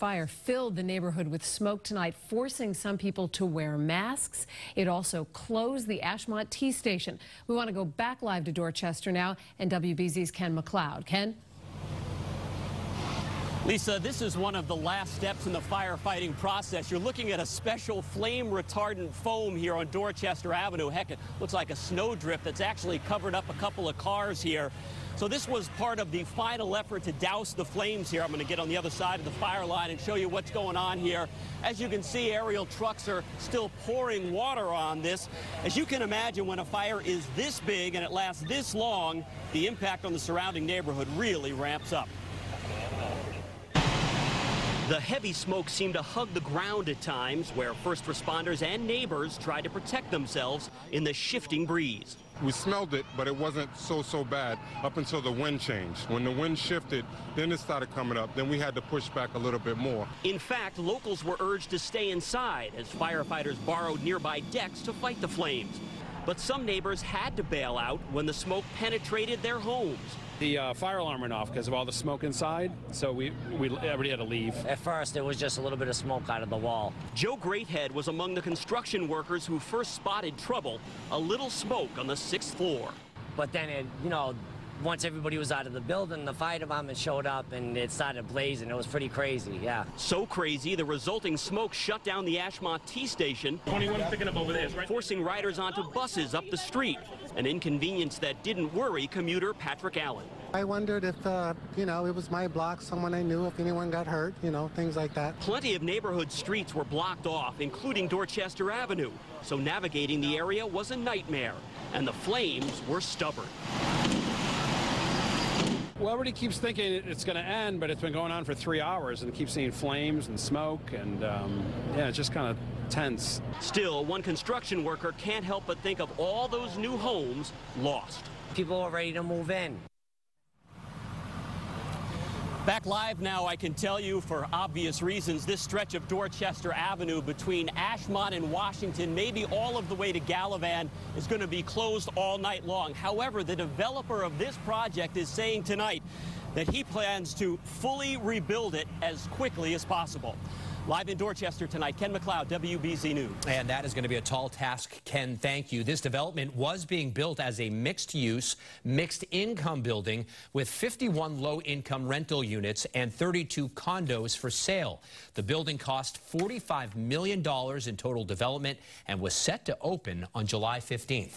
fire filled the neighborhood with smoke tonight, forcing some people to wear masks. It also closed the Ashmont T station. We want to go back live to Dorchester now and WBZ's Ken MacLeod. Ken? Lisa, this is one of the last steps in the firefighting process. You're looking at a special flame retardant foam here on Dorchester Avenue. Heck, it looks like a snowdrift that's actually covered up a couple of cars here. So this was part of the final effort to douse the flames here. I'm going to get on the other side of the fire line and show you what's going on here. As you can see, aerial trucks are still pouring water on this. As you can imagine, when a fire is this big and it lasts this long, the impact on the surrounding neighborhood really ramps up. The heavy smoke seemed to hug the ground at times, where first responders and neighbors tried to protect themselves in the shifting breeze. We smelled it, but it wasn't so, so bad up until the wind changed. When the wind shifted, then it started coming up. Then we had to push back a little bit more. In fact, locals were urged to stay inside as firefighters borrowed nearby decks to fight the flames. But some neighbors had to bail out when the smoke penetrated their homes. The uh, fire alarm went off because of all the smoke inside, so we, we everybody had to leave. At first, it was just a little bit of smoke out of the wall. Joe Greathead was among the construction workers who first spotted trouble, a little smoke on the sixth floor. But then, it, you know, once everybody was out of the building, the fire department showed up and it started blazing. It was pretty crazy, yeah. So crazy, the resulting smoke shut down the Ashmont T station, 21 picking up over there, right? forcing riders onto buses up the street, an inconvenience that didn't worry commuter Patrick Allen. I wondered if, uh, you know, it was my block, someone I knew, if anyone got hurt, you know, things like that. Plenty of neighborhood streets were blocked off, including Dorchester Avenue, so navigating the area was a nightmare, and the flames were stubborn. Well, everybody keeps thinking it's going to end, but it's been going on for three hours and keeps seeing flames and smoke, and um, yeah, it's just kind of tense. Still, one construction worker can't help but think of all those new homes lost. People are ready to move in. Back live now, I can tell you for obvious reasons, this stretch of Dorchester Avenue between Ashmont and Washington, maybe all of the way to Gallivan, is going to be closed all night long. However, the developer of this project is saying tonight that he plans to fully rebuild it as quickly as possible. Live in Dorchester tonight, Ken MacLeod, WBZ News. And that is going to be a tall task, Ken. Thank you. This development was being built as a mixed use, mixed income building with 51 low income rental units and 32 condos for sale. The building cost $45 million in total development and was set to open on July 15th.